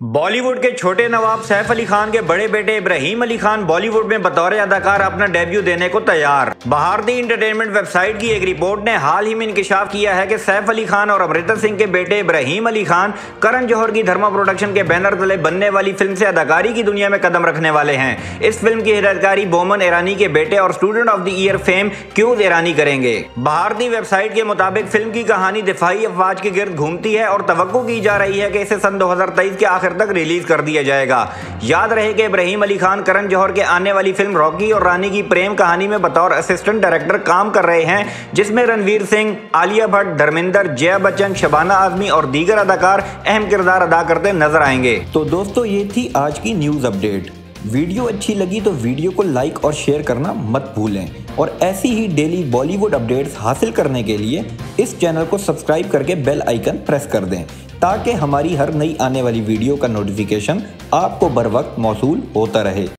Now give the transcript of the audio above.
बॉलीवुड के छोटे नवाब सैफ अली खान के बड़े बेटे इब्राहिम अली खान बॉलीवुड में बतौर अदाकार अपना डेब्यू देने को तैयार। भारतीय इंटरटेनमेंट वेबसाइट की एक रिपोर्ट ने हाल ही में इंकशाफ किया है कि सैफ अली खान और अमृता सिंह के बेटे इब्राहिम अली खान करण जौहर की धर्मा प्रोडक्शन के बैनर तले बनने वाली फ़िल्म से अदाकारी की दुनिया में कदम रखने वाले हैं। इस फ़िल्म की हिदायतकारी बोमन ईरानी के बेटे और student of the year fame cues Irani करेंगे। भारतीय वेबसाइट के मुताबिक फ़िल्म की कहानी दिफाई अफवाज के गिर्द घूमती है और तो की जा रही है कि इसे सन दो हज़ार तेईस के आखिर आखिर तक रिलीज़ कर दिया जाएगा। याद रहे कि इब्राहिम अली खान, करण जौहर के आने वाली फ़िल्म रॉकी और रानी की प्रेम कहानी में बतौर असिस्टेंट डायरेक्टर काम कर रहे हैं, जिसमें रणवीर सिंह, आलिया भट्ट, धर्मेंद्र, जया बच्चन, शबाना आजमी और दीगर अदाकार अहम किरदार अदा करते नज़र आएँगे। तो दोस्तों, ये थी आज की न्यूज़ अपडेट। वीडियो अच्छी लगी तो वीडियो को लाइक और शेयर करना मत भूलें। और ऐसी ही डेली बॉलीवुड अपडेट्स हासिल करने के लिए इस चैनल को सब्सक्राइब करके बेल आइकन प्रेस कर दें। ताकि हमारी हर नई आने वाली वीडियो का नोटिफिकेशन आपको बर वक्त मौसू होता रहे।